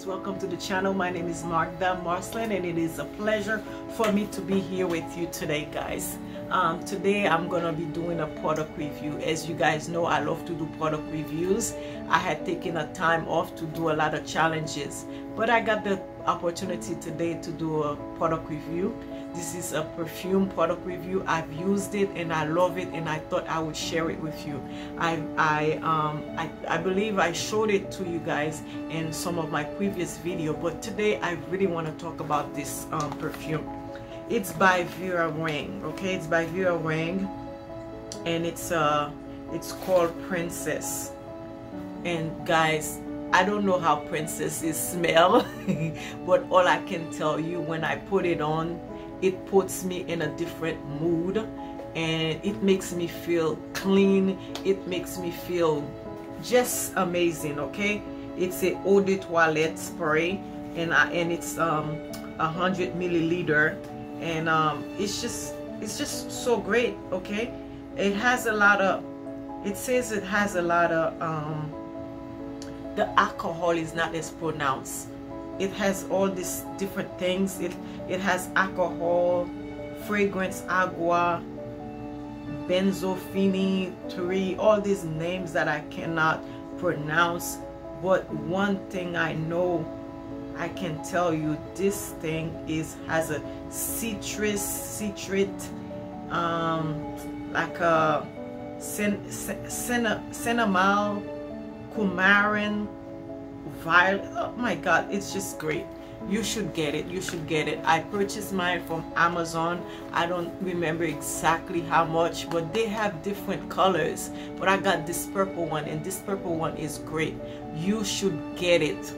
guys. Welcome to the channel. My name is Marcda Marcelin and it is a pleasure for me to be here with you today guys. Um, today I'm gonna be doing a product review. As you guys know I love to do product reviews. I had taken a time off to do a lot of challenges but I got the opportunity today to do a product review this is a perfume product review. I've used it and I love it and I thought I would share it with you. I I um I, I believe I showed it to you guys in some of my previous video, but today I really want to talk about this um, perfume. It's by Vera Wang, okay? It's by Vera Wang and it's uh it's called Princess. And guys, I don't know how princesses smell, but all I can tell you when I put it on, it puts me in a different mood and it makes me feel clean. It makes me feel just amazing okay? It's a eau de toilette spray and I, and it's um a hundred milliliter and um it's just it's just so great okay? It has a lot of it says it has a lot of um the alcohol is not as pronounced it has all these different things. It it has alcohol fragrance agua benzophenone three all these names that i cannot pronounce. But one thing i know i can tell you this thing is has a citrus citrate um like a cin, cin, cinnamon coumarin violet oh my god it's just great. You should get it you should get it. I purchased mine from amazon. I don't remember exactly how much but they have different colors. But i got this purple one and this purple one is great. You should get it.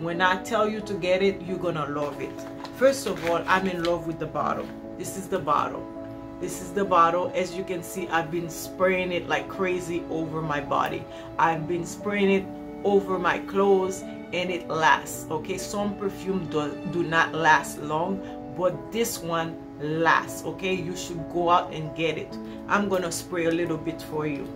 When i tell you to get it you're gonna love it. First of all i'm in love with the bottle. This is the bottle. This is the bottle. As you can see I've been spraying it like crazy over my body. I've been spraying it over my clothes and it lasts okay? Some perfume do, do not last long but this one lasts okay? You should go out and get it. I'm gonna spray a little bit for you.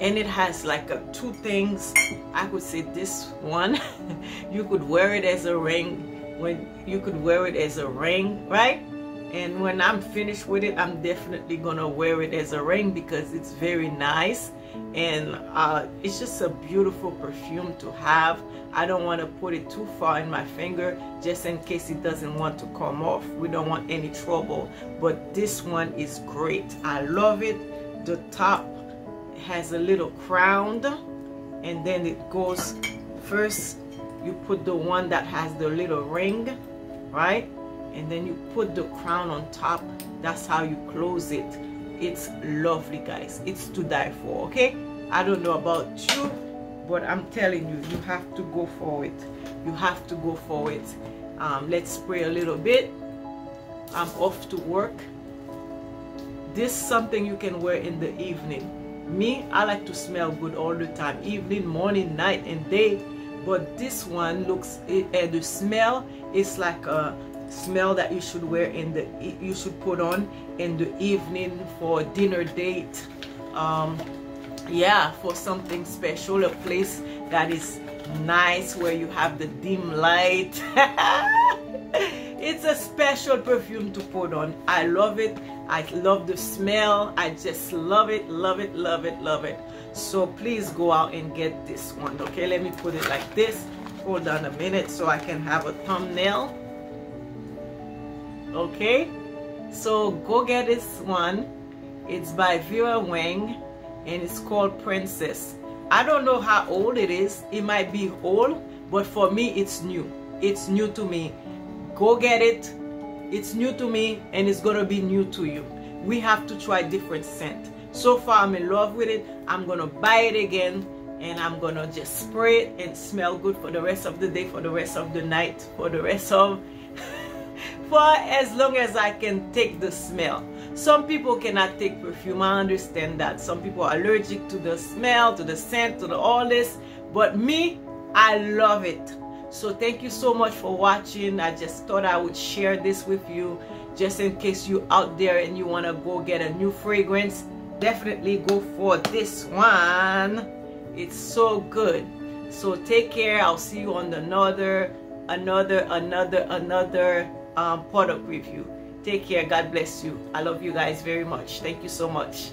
And it has like a, two things. I could say this one you could wear it as a ring. When you could wear it as a ring right and when i'm finished with it i'm definitely gonna wear it as a ring because it's very nice. And uh, it's just a beautiful perfume to have. I don't want to put it too far in my finger just in case it doesn't want to come off. We don't want any trouble. But this one is great. I love it. The top has a little crown and then it goes first you put the one that has the little ring right and then you put the crown on top that's how you close it. It's lovely guys. It's to die for okay? I don't know about you but i'm telling you you have to go for it. You have to go for it. Um, let's pray a little bit. I'm off to work. This something you can wear in the evening. Me i like to smell good all the time evening morning night and day. But this one looks uh, the smell is like a smell that you should wear in the you should put on in the evening for dinner date. Um yeah for something special a place that is nice where you have the dim light. It's a special perfume to put on. I love it. I love the smell. I just love it love it love it love it. So please go out and get this one okay? Let me put it like this. Hold on a minute so i can have a thumbnail okay? So go get this one. It's by Vera Wang and it's called Princess. I don't know how old it is. It might be old but for me it's new. It's new to me. Go get it. It's new to me and it's gonna be new to you. We have to try different scent. So far I'm in love with it. I'm gonna buy it again and I'm gonna just spray it and smell good for the rest of the day for the rest of the night for the rest of for as long as I can take the smell. Some people cannot take perfume. I understand that. Some people are allergic to the smell, to the scent, to the all this. But me, I love it. So thank you so much for watching. I just thought I would share this with you just in case you out there and you want to go get a new fragrance. Definitely go for this one. It's so good. so take care i'll see you on another another another another um, product review. Take care. God bless you. I love you guys very much. Thank you so much